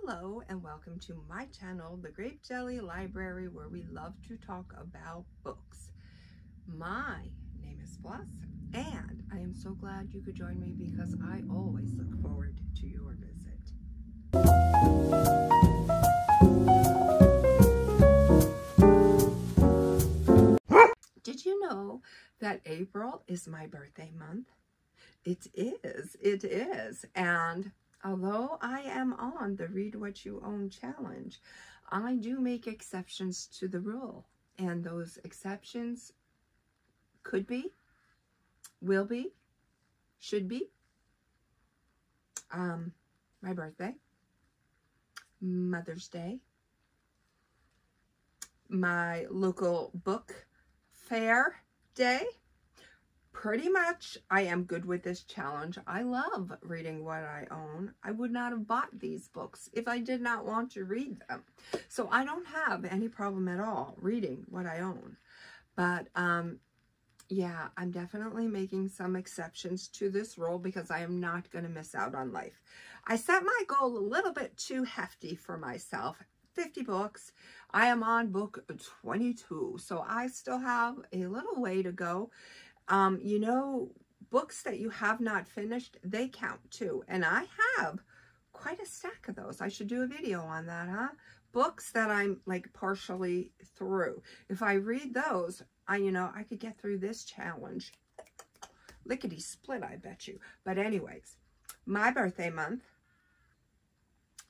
Hello and welcome to my channel, The Grape Jelly Library, where we love to talk about books. My name is Floss, and I am so glad you could join me because I always look forward to your visit. Did you know that April is my birthday month? It is, it is. And although I am on the Read What You Own challenge, I do make exceptions to the rule. And those exceptions could be, will be, should be, um, my birthday, Mother's Day, my local book fair day, pretty much I am good with this challenge. I love reading what I own. I would not have bought these books if I did not want to read them. So I don't have any problem at all reading what I own. But um, yeah, I'm definitely making some exceptions to this rule because I am not going to miss out on life. I set my goal a little bit too hefty for myself. 50 books. I am on book 22, so I still have a little way to go. Um, you know, books that you have not finished, they count too. And I have quite a stack of those. I should do a video on that, huh? Books that I'm like partially through. If I read those, I, you know, I could get through this challenge. Lickety split, I bet you. But anyways, my birthday month.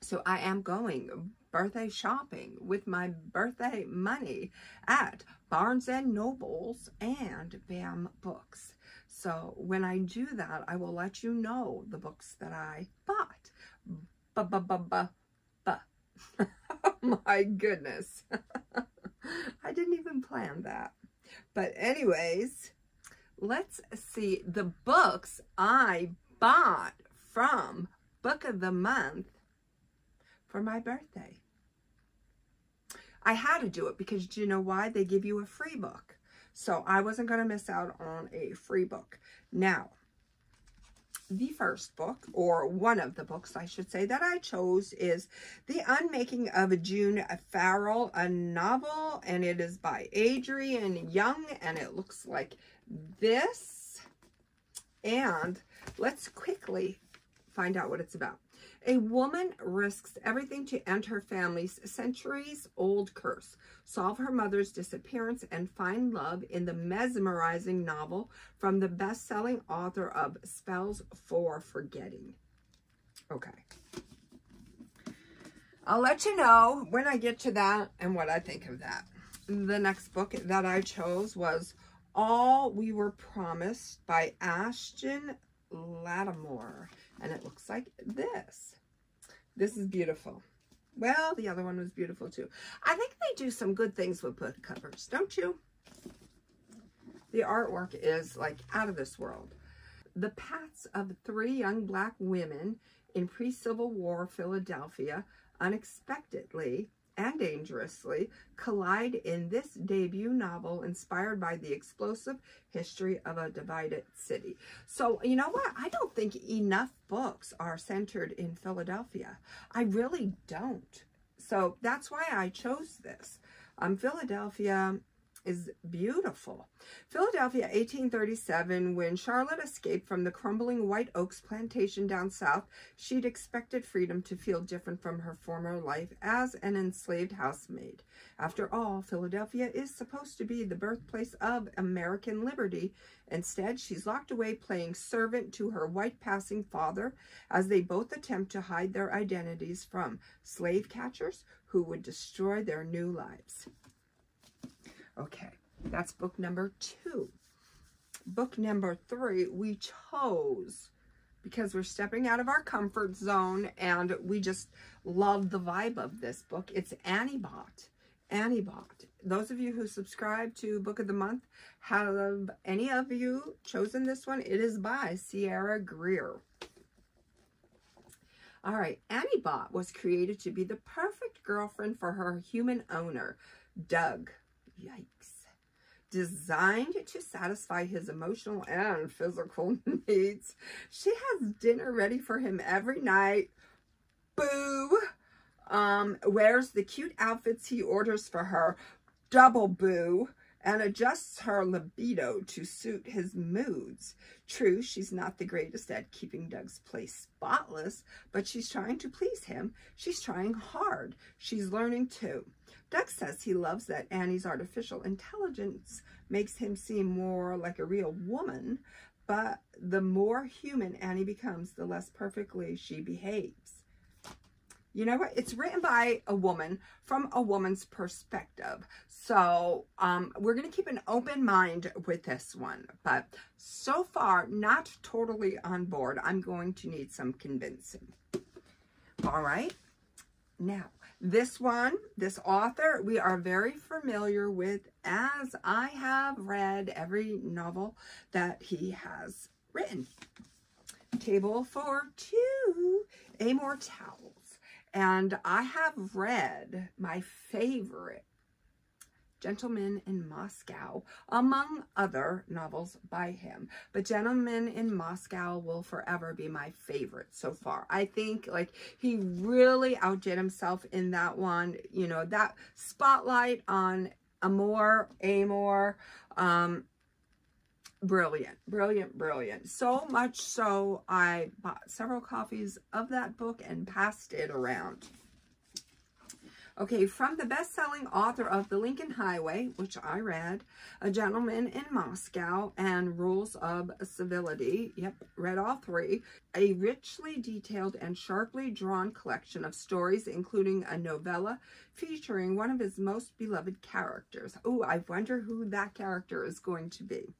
So I am going birthday shopping with my birthday money at Barnes & Nobles and BAM Books. So when I do that, I will let you know the books that I bought. Ba-ba-ba-ba-ba. My goodness. I didn't even plan that. But anyways, let's see the books I bought from Book of the Month for my birthday. I had to do it because do you know why? They give you a free book. So I wasn't going to miss out on a free book. Now, the first book, or one of the books, I should say, that I chose is The Unmaking of a June Farrow, a novel, and it is by Adrienne Young, and it looks like this. And let's quickly find out what it's about. A woman risks everything to end her family's centuries-old curse, solve her mother's disappearance, and find love in the mesmerizing novel from the best-selling author of Spells for Forgetting. Okay. I'll let you know when I get to that and what I think of that. The next book that I chose was All We Were Promised by Ashton Lattimore. And it looks like this. This is beautiful. Well, the other one was beautiful too. I think they do some good things with book covers, don't you? The artwork is like out of this world. The paths of three young black women in pre-Civil War Philadelphia unexpectedly and dangerously collide in this debut novel inspired by the explosive history of a divided city. So, you know what? I don't think enough books are centered in Philadelphia. I really don't. So that's why I chose this. Um, Philadelphia is beautiful. Philadelphia, 1837, when Charlotte escaped from the crumbling White Oaks plantation down south, she'd expected freedom to feel different from her former life as an enslaved housemaid. After all, Philadelphia is supposed to be the birthplace of American liberty. Instead, she's locked away playing servant to her white passing father as they both attempt to hide their identities from slave catchers who would destroy their new lives. Okay, that's book number two. Book number three, we chose because we're stepping out of our comfort zone and we just love the vibe of this book. It's Annie Bot. Annie. Those of you who subscribe to Book of the Month, have any of you chosen this one? It is by Sierra Greer. All right, Annie was created to be the perfect girlfriend for her human owner, Doug. Yikes. Designed to satisfy his emotional and physical needs. She has dinner ready for him every night. Boo! um, wears the cute outfits he orders for her, double boo, and adjusts her libido to suit his moods. True, she's not the greatest at keeping Doug's place spotless, but she's trying to please him. She's trying hard. She's learning too. Doug says he loves that Annie's artificial intelligence makes him seem more like a real woman, but the more human Annie becomes, the less perfectly she behaves. You know what? It's written by a woman from a woman's perspective. So um, we're going to keep an open mind with this one. But so far, not totally on board. I'm going to need some convincing. All right. Now, this one, this author, we are very familiar with as I have read every novel that he has written. Table for two, Towles. And I have read my favorite, Gentleman in Moscow, among other novels by him. But Gentleman in Moscow will forever be my favorite so far. I think like he really outdid himself in that one. You know, that spotlight on Amor, Amor, um, brilliant, brilliant, brilliant. So much so I bought several copies of that book and passed it around. Okay, from the best-selling author of The Lincoln Highway, which I read, A Gentleman in Moscow, and Rules of Civility. Yep, read all three. A richly detailed and sharply drawn collection of stories, including a novella featuring one of his most beloved characters. Oh, I wonder who that character is going to be.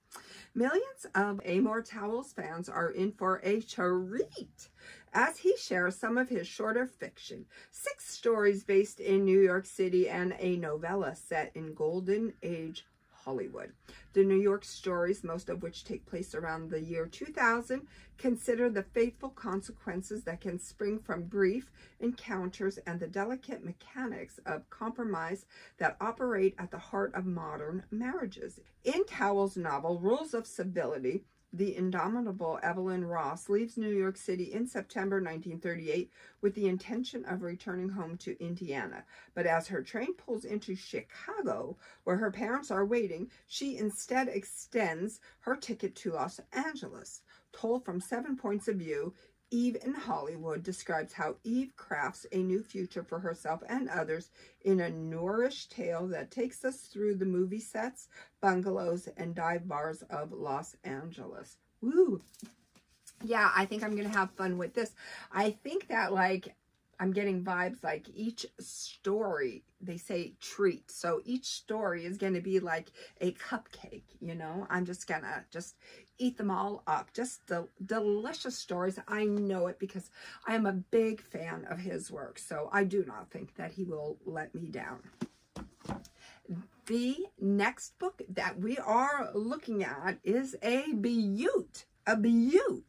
Millions of Amor Towles fans are in for a treat as he shares some of his shorter fiction. Six stories based in New York City and a novella set in Golden Age Hollywood. The New York stories, most of which take place around the year 2000, consider the fateful consequences that can spring from brief encounters and the delicate mechanics of compromise that operate at the heart of modern marriages. In Towles' novel, Rules of Civility, the indomitable Evelyn Ross leaves New York City in September 1938 with the intention of returning home to Indiana. But as her train pulls into Chicago, where her parents are waiting, she instead extends her ticket to Los Angeles. Told from seven points of view, Eve in Hollywood describes how Eve crafts a new future for herself and others in a noirish tale that takes us through the movie sets, bungalows, and dive bars of Los Angeles. Woo! Yeah, I think I'm going to have fun with this. I think that, like, I'm getting vibes like each story, they say treat. So each story is going to be like a cupcake, you know. I'm just going to just eat them all up. Just the delicious stories. I know it because I am a big fan of his work. So I do not think that he will let me down. The next book that we are looking at is a beaut. A beaut.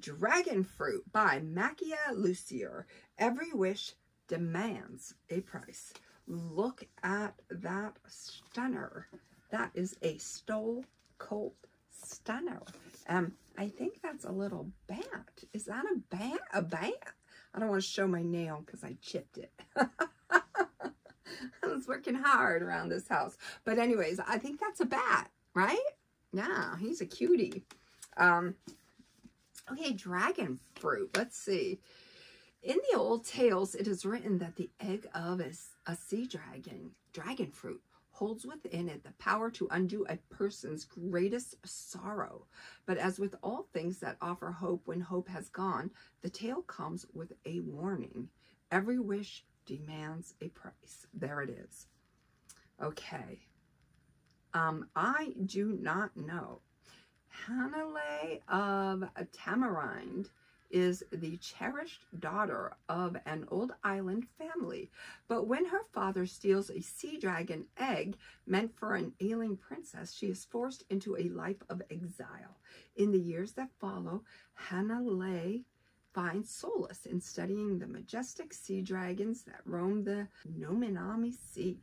Dragon Fruit by Makia Lucier. Every wish demands a price. Look at that stunner. That is a Stole Colt stunner. Um, I think that's a little bat. Is that a bat? A bat? I don't want to show my nail because I chipped it. I was working hard around this house. But anyways, I think that's a bat, right? Yeah, he's a cutie. Um, Okay, dragon fruit. Let's see. In the old tales, it is written that the egg of a, a sea dragon, dragon fruit, holds within it the power to undo a person's greatest sorrow. But as with all things that offer hope when hope has gone, the tale comes with a warning. Every wish demands a price. There it is. Okay. Um, I do not know Hanalei of Tamarind is the cherished daughter of an old island family. But when her father steals a sea dragon egg meant for an ailing princess, she is forced into a life of exile. In the years that follow, Hanalei finds solace in studying the majestic sea dragons that roam the Nominami Sea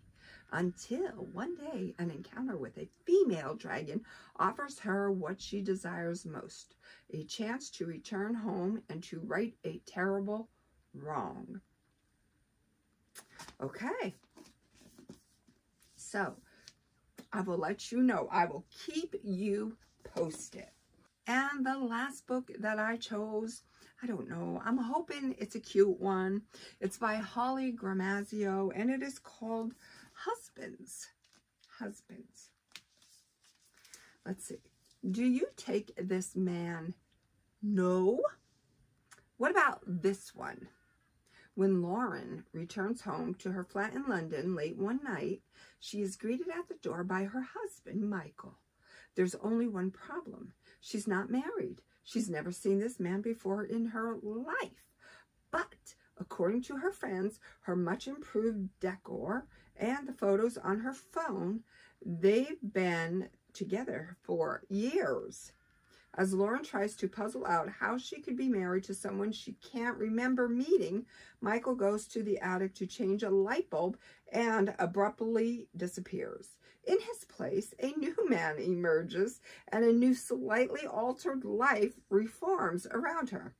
until one day an encounter with a female dragon offers her what she desires most, a chance to return home and to right a terrible wrong. Okay. So, I will let you know. I will keep you posted. And the last book that I chose, I don't know. I'm hoping it's a cute one. It's by Holly Gramazio, and it is called Husbands. Husbands. Let's see. Do you take this man? No. What about this one? When Lauren returns home to her flat in London late one night, she is greeted at the door by her husband, Michael. There's only one problem. She's not married. She's never seen this man before in her life. But according to her friends, her much improved decor and the photos on her phone, they've been together for years. As Lauren tries to puzzle out how she could be married to someone she can't remember meeting, Michael goes to the attic to change a light bulb and abruptly disappears. In his place, a new man emerges and a new slightly altered life reforms around her.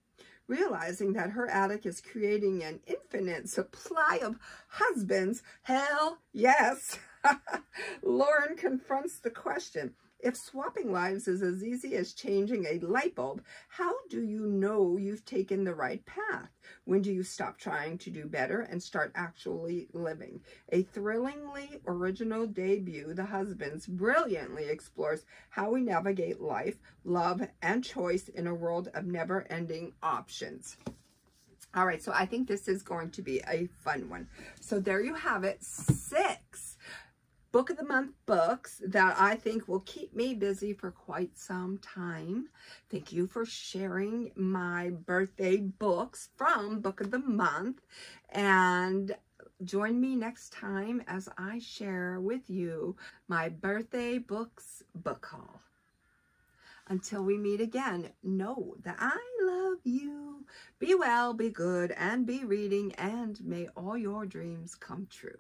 Realizing that her attic is creating an infinite supply of husbands, hell yes, Lauren confronts the question, if swapping lives is as easy as changing a light bulb, how do you know you've taken the right path? When do you stop trying to do better and start actually living? A thrillingly original debut, The Husbands brilliantly explores how we navigate life, love, and choice in a world of never-ending options. All right, so I think this is going to be a fun one. So there you have it, six book of the month books that I think will keep me busy for quite some time. Thank you for sharing my birthday books from book of the month and join me next time as I share with you my birthday books book haul. Until we meet again, know that I love you. Be well, be good, and be reading, and may all your dreams come true.